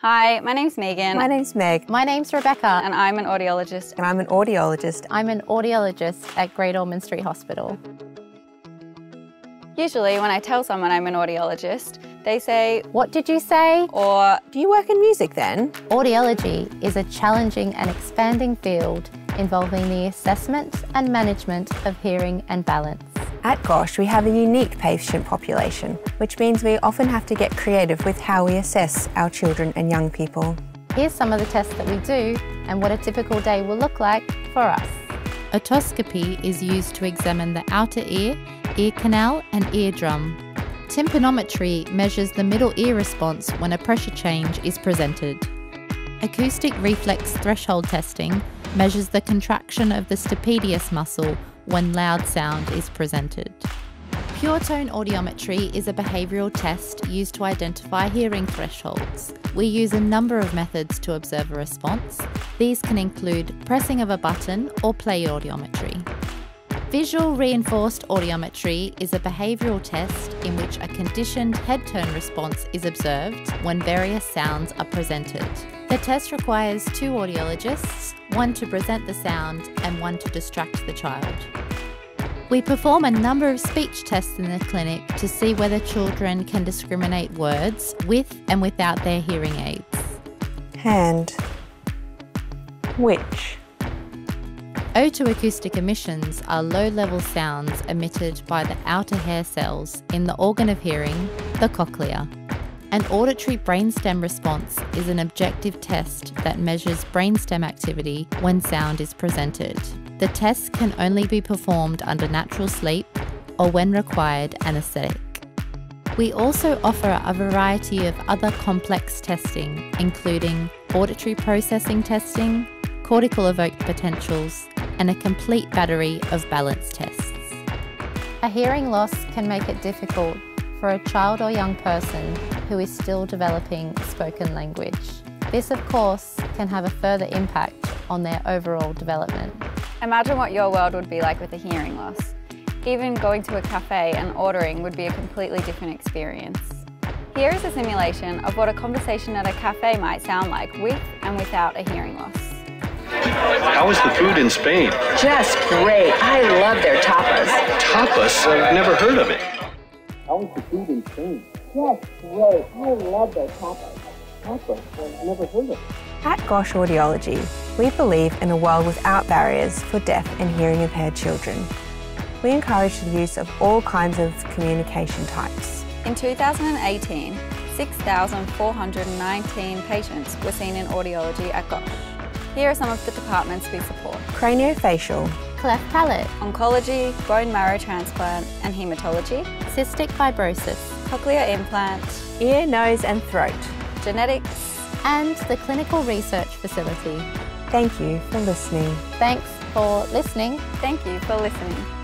Hi, my name's Migien. My name's Meg. My name's Rebecca. And I'm an audiologist. And I'm an audiologist. I'm an audiologist at Great Ormond Street Hospital. Usually when I tell someone I'm an audiologist, they say, What did you say? Or, Do you work in music then? Audiology is a challenging and expanding field involving the assessment and management of hearing and balance. At GOSH, we have a unique patient population, which means we often have to get creative with how we assess our children and young people. Here's some of the tests that we do and what a typical day will look like for us. Otoscopy is used to examine the outer ear, ear canal, and eardrum. Tympanometry measures the middle ear response when a pressure change is presented. Acoustic reflex threshold testing measures the contraction of the stapedius muscle when loud sound is presented. Pure tone audiometry is a behavioural test used to identify hearing thresholds. We use a number of methods to observe a response. These can include pressing of a button or play audiometry. Visual reinforced audiometry is a behavioural test in which a conditioned head turn response is observed when various sounds are presented. The test requires two audiologists, one to present the sound and one to distract the child. We perform a number of speech tests in the clinic to see whether children can discriminate words with and without their hearing aids. Hand. Which? Otoacoustic emissions are low level sounds emitted by the outer hair cells in the organ of hearing, the cochlea. An auditory brainstem response is an objective test that measures brainstem activity when sound is presented. The test can only be performed under natural sleep or when required anaesthetic. We also offer a variety of other complex testing, including auditory processing testing, cortical evoked potentials, and a complete battery of balance tests. A hearing loss can make it difficult for a child or young person who is still developing spoken language. This, of course, can have a further impact on their overall development. Imagine what your world would be like with a hearing loss. Even going to a cafe and ordering would be a completely different experience. Here is a simulation of what a conversation at a cafe might sound like with and without a hearing loss. How is the food in Spain? Just great. I love their tapas. Tapas? I've never heard of it. How is the food in Spain? Just great. I love their tapas. Tapas? I've never heard of it. At Gosh Audiology, we believe in a world without barriers for deaf and hearing impaired children. We encourage the use of all kinds of communication types. In 2018, 6,419 patients were seen in audiology at Gosh. Here are some of the departments we support. Craniofacial, Cleft palate, Oncology, bone marrow transplant and haematology, cystic fibrosis, cochlear implant, ear, nose and throat. genetics, and the clinical research facility. Thank you for listening. Thanks for listening. Thank you for listening.